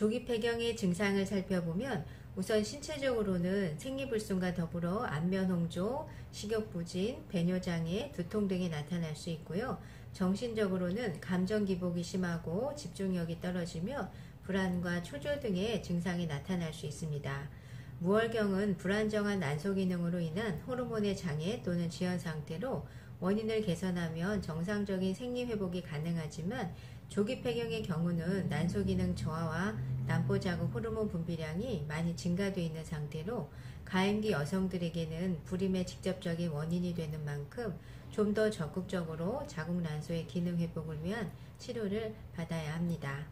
조기 폐경의 증상을 살펴보면 우선 신체적으로는 생리불순과 더불어 안면홍조, 식욕부진, 배뇨장애, 두통 등이 나타날 수 있고요. 정신적으로는 감정 기복이 심하고 집중력이 떨어지며 불안과 초조 등의 증상이 나타날 수 있습니다. 무월경은 불안정한 난소 기능으로 인한 호르몬의 장애 또는 지연 상태로 원인을 개선하면 정상적인 생리 회복이 가능하지만 조기 폐경의 경우는 난소 기능 저하와 난포 자극 호르몬 분비량이 많이 증가되어 있는 상태로 가임기 여성들에게는 불임의 직접적인 원인이 되는 만큼 좀 더 적극적으로 자궁 난소의 기능 회복을 위한 치료를 받아야 합니다.